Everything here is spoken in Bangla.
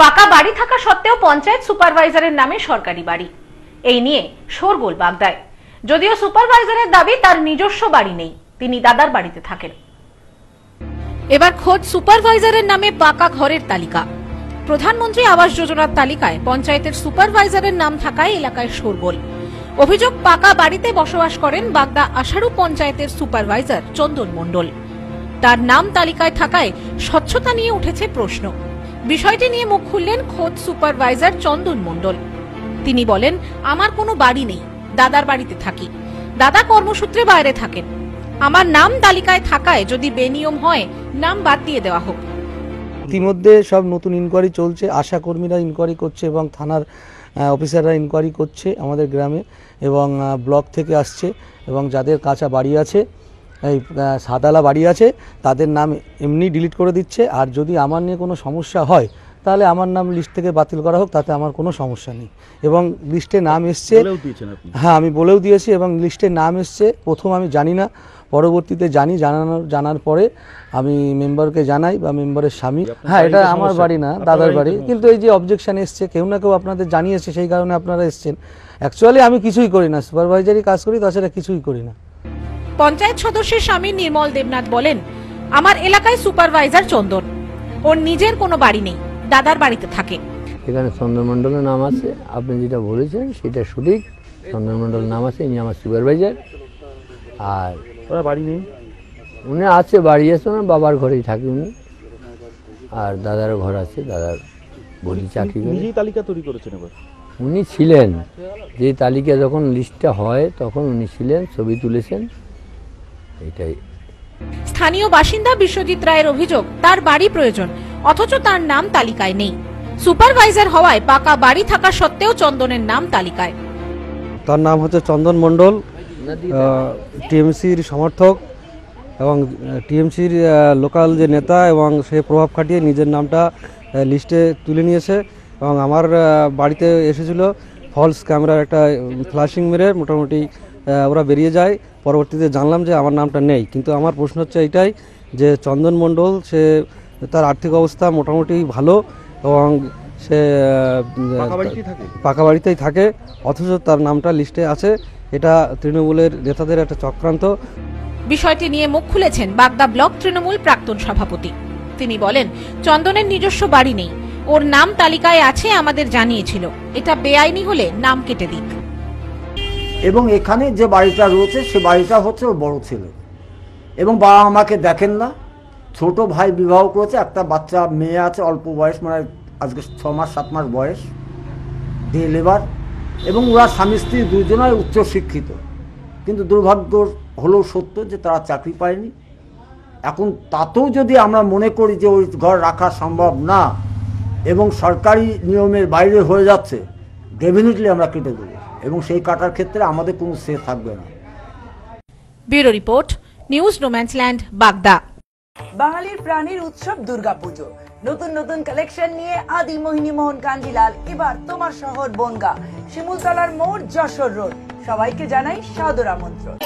পাকা বাড়ি থাকা সত্ত্বেও পঞ্চায়েত সুপারভাইজারের নামে সরকারি বাড়ি। এই নিয়ে শোরগোল বাগদায়। যদিও সুপারভাইজারের দাবি তার নিজস্ব বাড়ি নেই, তিনি দাদার বাড়িতে থাকেন। এবার খোঁজ সুপারভাইজারের নামে পাকা ঘরের তালিকা। প্রধানমন্ত্রী আবাস যোজনার তালিকায় পঞ্চায়েতের সুপারভাইজারের নাম থাকায় এলাকায় শোরগোল। অভিযোগ, পাকা বাড়িতে বসবাস করেন বাগদা আষাঢ়ু পঞ্চায়েতের সুপারভাইজার চন্দন মণ্ডল। তার নাম তালিকায় থাকায় স্বচ্ছতা নিয়ে উঠেছে প্রশ্ন। বিষয়টি নিয়ে মুখ খুললেন খোদ সুপারভাইজার চন্দন মণ্ডল। তিনি বলেন, আমার কোনো বাড়ি নেই, দাদার বাড়িতে থাকি। দাদা কর্মসূত্রে বাইরে থাকেন। আমার নাম তালিকায় থাকায় যদি বেনিয়ম হয়, নাম বাদ দিয়ে দেওয়া হোক। ইতিমধ্যে সব নতুন ইনকোয়ারি চলছে, আশা কর্মীরা ইনকোয়ারি করছে এবং থানার অফিসাররা ইনকোয়ারি করছে আমাদের গ্রামে এবং ব্লক থেকে আসছে এবং যাদের কাঁচা বাড়ি আছে এই সাদালা বাড়ি আছে তাদের নাম এমনি ডিলিট করে দিচ্ছে। আর যদি আমার নিয়ে কোনো সমস্যা হয় তাহলে আমার নাম লিস্ট থেকে বাতিল করা হোক তাতে আমার কোনো সমস্যা নেই। এবং লিস্টে নাম এসছে হ্যাঁ আমি বলেও দিয়েছি এবং লিস্টে নাম এসছে। প্রথম আমি জানি না পরবর্তীতে জানি জানানোর জানার পরে আমি মেম্বারকে জানাই বা মেম্বারের স্বামী। হ্যাঁ এটা আমার বাড়ি না দাদার বাড়ি। কিন্তু এই যে অবজেকশন এসছে কেউ না কেউ আপনাদের জানিয়েছে সেই কারণে আপনারা এসছেন। অ্যাকচুয়ালি আমি কিছুই করি না সুপারভাইজারই কাজ করি তাছাড়া কিছুই করি না। পঞ্চায়েত সদস্যের স্বামী নির্মল দেবনাথ বলেন আমার এলাকায় সুপারভাইজার চন্দন। ওর নিজের কোনো বাড়ি নেই দাদার বাড়িতে থাকে। এখানে চন্দ্রমণ্ডলের নাম আছে আপনি যেটা বলেছেন সেটা সঠিক। চন্দ্রমণ্ডল নাম আছে ইনি আমার সুপারভাইজার। আর ওরা বাড়ি নেই? উনি আছে বাড়ি আছে ওনার বাবার ঘরেই থাকে উনি। আর দাদারও ঘর আছে দাদার বলি চাকরি করে। নিজেই তালিকা তৈরি করেছেন এবার? উনি ছিলেন। যে তালিকা যখন লিস্টটা হয় তখন উনি ছিলেন ছবি তুলেছেন। এটাই। স্থানীয় বাসিন্দা বিশ্বজিৎ রায়ের অভিযোগ তার বাড়ি প্রয়োজন অথচ তার নাম তালিকায় নেই। সুপারভাইজার হওয়ায় পাকা বাড়ি থাকা সত্ত্বেও চন্দনের নাম তালিকায়। তার নাম হচ্ছে চন্দন মণ্ডল টিএমসির সমর্থক এবং টিএমসির লোকাল যে নেতা এবং সে প্রভাব খাটিয়ে নিজের নামটা লিস্টে তুলে নিয়েছে এবং আমার বাড়িতে এসেছিল। ফলস ক্যামেরার একটা ফ্ল্যাশিং মেরে মোটামুটি ওরা বেরিয়ে যায়। পরবর্তীতে জানলাম যে আমার নামটা নেই। কিন্তু আমার প্রশ্ন হচ্ছে এটাই যে চন্দন মণ্ডল সে তার আর্থিক অবস্থা মোটামুটি ভালো এবং সে পাকা বাড়িতেই থাকে অথচ তার নামটা লিস্টে আছে। এটা তৃণমূলের নেতাদের একটা চক্রান্ত। বিষয়টি নিয়ে মুখ খুলেছেন বাগদা ব্লক তৃণমূল প্রাক্তন সভাপতি। তিনি বলেন চন্দনের নিজস্ব বাড়ি নেই। ওর নাম তালিকায় আছে আমাদের জানিয়েছিল। এটা বেআইনি হলে নাম কেটে দিক। এবং এখানে যে বাড়িটা রয়েছে, সে বাড়িটা হচ্ছে ওর বড় ছেলে। এবং বাবা আমাকে দেখেন না। ছোট ভাই বিবাহ করেছে, একটা বাচ্চা মেয়ে আছে, অল্প বয়স মানে আজকে ছ মাস, সাত মাস বয়স ডে লেবার। এবং ওরা স্বামী, স্ত্রী দুজনাই উচ্চশিক্ষিত কিন্তু দুর্ভাগ্য হলেও সত্য যে তারা চাকরি পায়নি। এখন তাতেও যদি আমরা মনে করি যে ওই ঘর রাখা সম্ভব না, এবং সরকারি নিয়মের বাইরে হয়ে যাচ্ছে ডেফিনেটলি আমরা কেটে দেবো। এবং সেই কাটার ক্ষেত্রে আমাদের কোনো সে থাকবে না। ব্যুরো রিপোর্ট নিউজ রোম্যান্সল্যান্ড বাগদা। বাঙালির প্রাণীর উৎসব দুর্গাপুজো। নতুন নতুন কালেকশন নিয়ে আদি মোহিনী মোহন কান্দিলাল এবার তোমার শহর বনগা। শিমুলতলার মোড় যশোর রোড। সবাইকে জানাই সাদর আমন্ত্রণ।